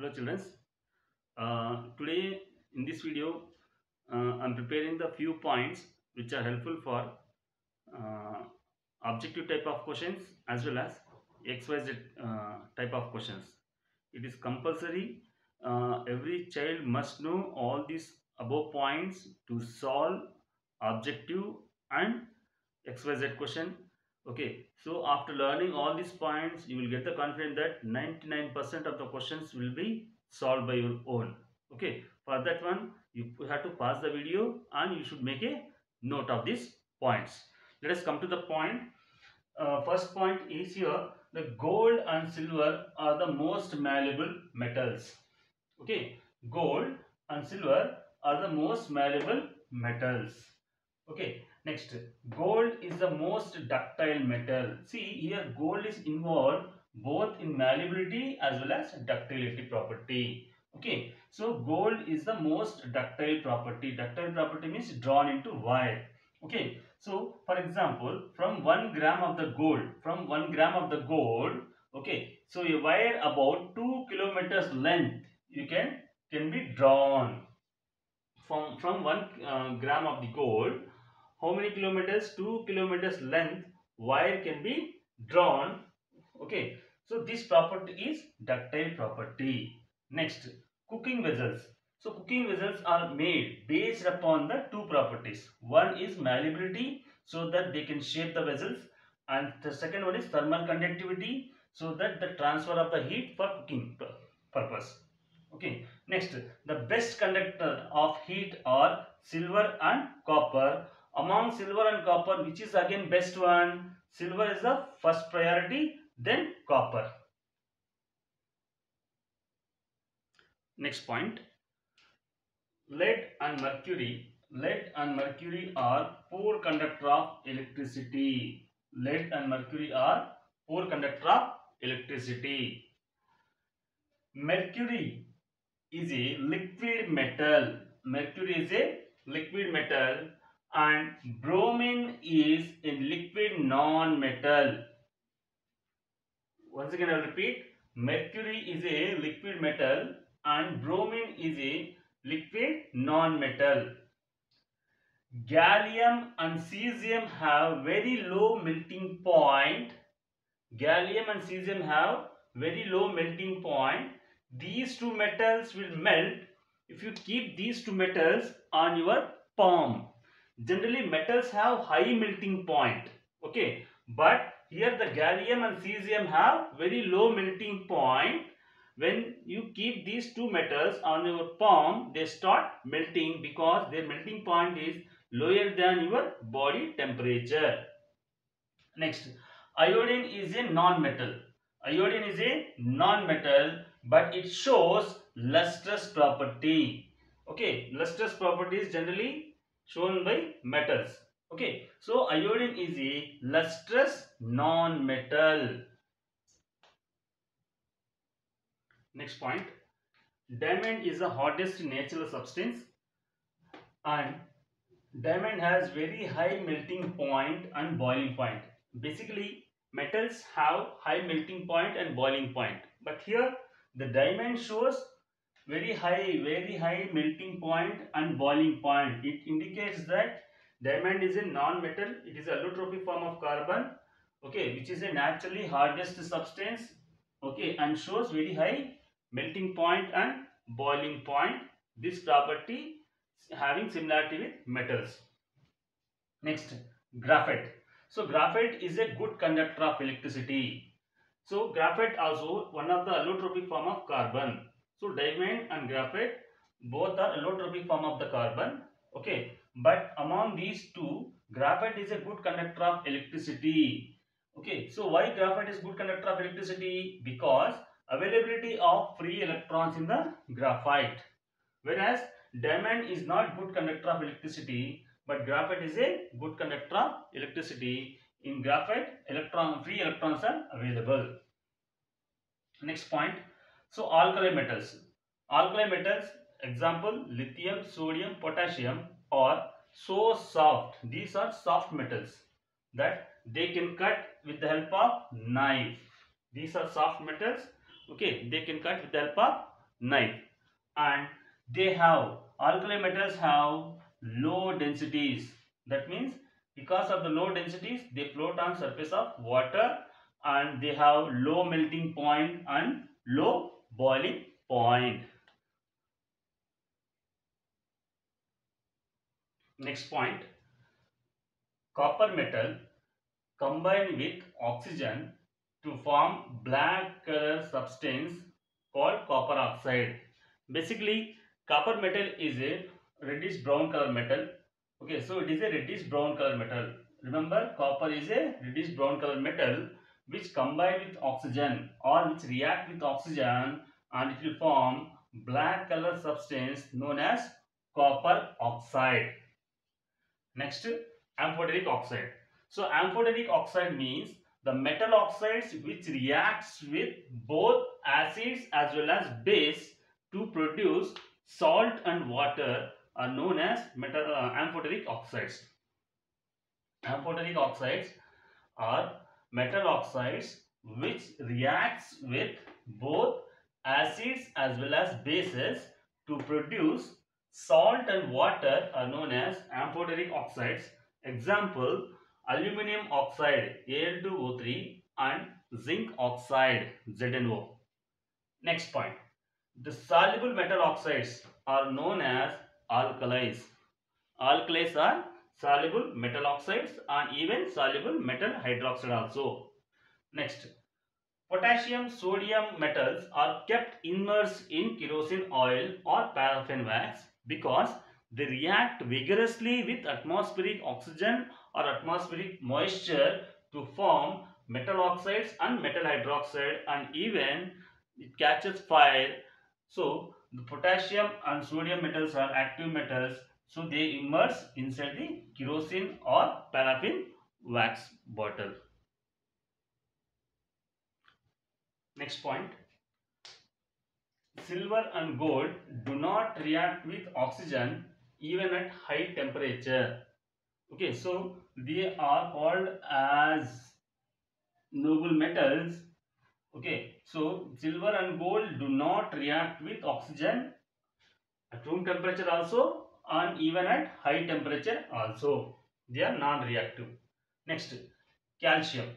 Hello children. Uh, today in this video uh, I'm preparing the few points which are helpful for uh, objective type of questions as well as XYZ uh, type of questions. It is compulsory. Uh, every child must know all these above points to solve objective and XYZ question. Okay, so after learning all these points, you will get the confidence that 99% of the questions will be solved by your own. Okay, for that one, you have to pause the video and you should make a note of these points. Let us come to the point. Uh, first point is here the gold and silver are the most malleable metals. Okay, gold and silver are the most malleable metals. Okay, next gold is the most ductile metal. See here gold is involved both in malleability as well as ductility property. Okay, so gold is the most ductile property. Ductile property means drawn into wire. Okay, so for example, from 1 gram of the gold, from 1 gram of the gold, okay, so a wire about 2 kilometers length you can can be drawn from from 1 uh, gram of the gold how many kilometers? 2 kilometers length wire can be drawn. Okay. So this property is ductile property. Next cooking vessels. So cooking vessels are made based upon the two properties. One is malleability so that they can shape the vessels. And the second one is thermal conductivity so that the transfer of the heat for cooking purpose. Okay. Next the best conductor of heat are silver and copper among silver and copper which is again best one silver is the first priority then copper next point lead and mercury lead and mercury are poor conductor of electricity lead and mercury are poor conductor of electricity mercury is a liquid metal mercury is a liquid metal and bromine is a liquid non-metal. Once again I will repeat, mercury is a liquid metal and bromine is a liquid non-metal. Gallium and cesium have very low melting point. Gallium and cesium have very low melting point. These two metals will melt if you keep these two metals on your palm generally metals have high melting point okay? But here the gallium and cesium have very low melting point. When you keep these two metals on your palm they start melting because their melting point is lower than your body temperature. Next iodine is a non-metal. Iodine is a non-metal but it shows lustrous property. Okay lustrous properties generally shown by metals. Okay, so iodine is a lustrous non-metal. Next point, diamond is the hottest natural substance and diamond has very high melting point and boiling point. Basically, metals have high melting point and boiling point. But here, the diamond shows very high, very high melting point and boiling point. It indicates that diamond is a non-metal. It is allotropic form of carbon, okay, which is a naturally hardest substance, okay, and shows very high melting point and boiling point. This property having similarity with metals. Next, graphite. So, graphite is a good conductor of electricity. So, graphite also one of the allotropic form of carbon so diamond and graphite both are allotropic form of the carbon. Okay. But among these two, graphite is a good conductor of electricity. Okay. So why graphite is good conductor of electricity? Because availability of free electrons in the graphite. Whereas diamond is not good conductor of electricity but graphite is a good conductor of electricity. In graphite, electron free electrons are available. Next point, so alkali metals. Alkali metals example lithium, sodium, potassium are so soft. These are soft metals that they can cut with the help of knife. These are soft metals. Okay, they can cut with the help of knife and they have alkali metals have low densities that means because of the low densities they float on surface of water and they have low melting point and low boiling point next point copper metal combine with oxygen to form black color substance called copper oxide. Basically, copper metal is a reddish brown color metal. Okay, so it is a reddish brown color metal. Remember, copper is a reddish brown color metal which combine with oxygen or which react with oxygen and it will form black color substance known as copper oxide. Next, amphoteric oxide. So amphoteric oxide means the metal oxides which reacts with both acids as well as base to produce salt and water are known as metal uh, amphoteric oxides. Amphoteric oxides are metal oxides which reacts with both acids as well as bases to produce salt and water are known as amphoteric oxides. Example aluminum oxide Al2O3 and zinc oxide ZnO. Next point. The soluble metal oxides are known as alkalis. Alkalis are soluble metal oxides and even soluble metal hydroxide also. Next. Potassium, sodium metals are kept immersed in kerosene oil or paraffin wax because they react vigorously with atmospheric oxygen or atmospheric moisture to form metal oxides and metal hydroxide and even it catches fire. So the potassium and sodium metals are active metals so they immerse inside the kerosene or paraffin wax bottle. Next point. Silver and gold do not react with oxygen even at high temperature. Okay so they are called as noble metals. Okay so silver and gold do not react with oxygen at room temperature also and even at high temperature also. They are non-reactive. Next calcium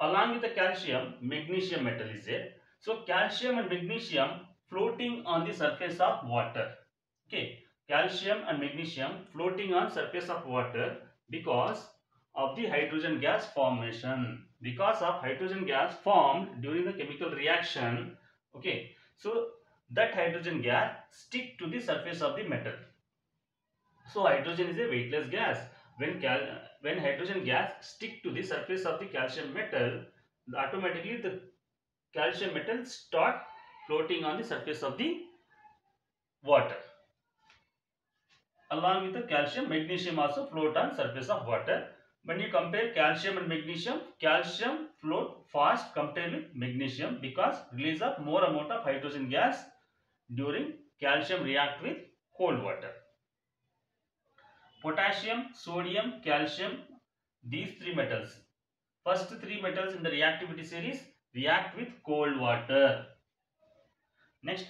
along with the calcium magnesium metal is there so calcium and magnesium floating on the surface of water. Okay? Calcium and magnesium floating on surface of water because of the hydrogen gas formation. Because of hydrogen gas formed during the chemical reaction. Okay? So that hydrogen gas stick to the surface of the metal. So hydrogen is a weightless gas. When cal when hydrogen gas stick to the surface of the calcium metal automatically the calcium metal start floating on the surface of the water. Along with the calcium magnesium also float on surface of water. When you compare calcium and magnesium calcium float fast compared with magnesium because release of more amount of hydrogen gas during calcium react with cold water potassium sodium calcium these three metals. First three metals in the reactivity series react with cold water. Next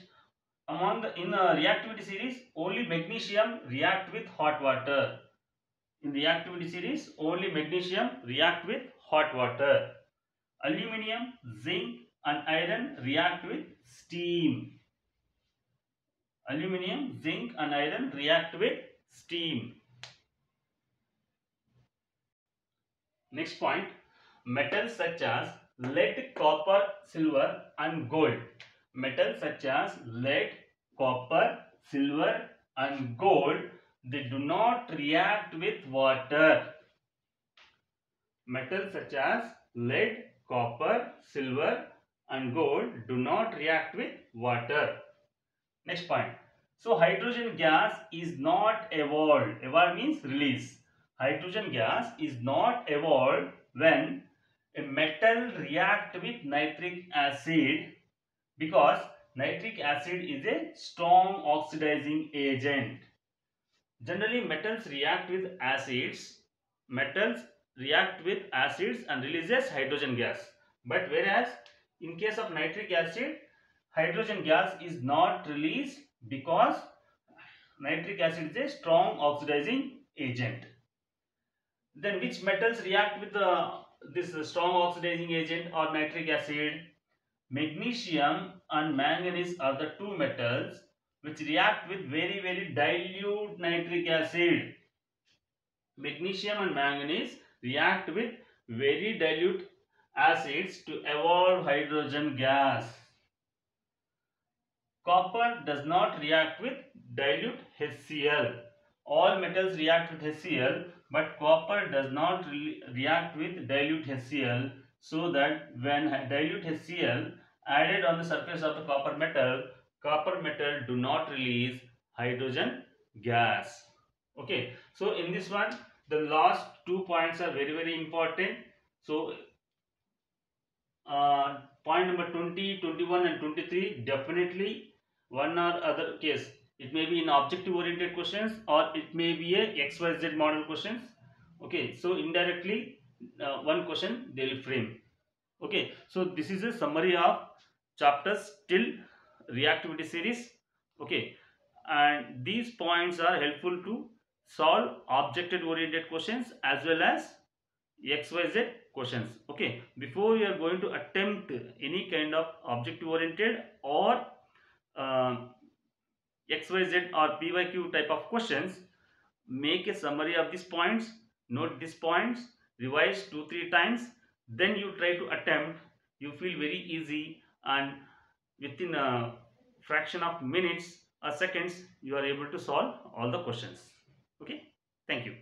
among the in a reactivity series only magnesium react with hot water. In the reactivity series only magnesium react with hot water. Aluminum zinc and iron react with steam. Aluminum zinc and iron react with steam next point metals such as lead copper silver and gold metals such as lead, copper, silver and gold, they do not react with water. Metals such as lead, copper, silver and gold do not react with water. Next point. So hydrogen gas is not evolved. Evolve means release. Hydrogen gas is not evolved when a metal react with nitric acid because nitric acid is a strong oxidizing agent. Generally metals react with acids, metals react with acids and releases hydrogen gas. But whereas in case of nitric acid, hydrogen gas is not released because nitric acid is a strong oxidizing agent. Then which metals react with the, this strong oxidizing agent or nitric acid? Magnesium and manganese are the two metals which react with very very dilute nitric acid. Magnesium and manganese react with very dilute acids to evolve hydrogen gas. Copper does not react with dilute HCl. All metals react with HCl but copper does not re react with dilute HCl so that when dilute HCl added on the surface of the copper metal, copper metal do not release hydrogen gas. Okay, so in this one the last two points are very very important. So uh, point number 20, 21 and 23 definitely one or other case it may be in objective oriented questions or it may be a xyz model questions. Okay so indirectly uh, one question they will frame. Okay so this is a summary of chapters till reactivity series. Okay and these points are helpful to solve objective oriented questions as well as xyz questions. Okay before you are going to attempt any kind of objective oriented or uh, XYZ or PYQ type of questions, make a summary of these points, note these points, revise two, three times, then you try to attempt, you feel very easy and within a fraction of minutes or seconds, you are able to solve all the questions. Okay, thank you.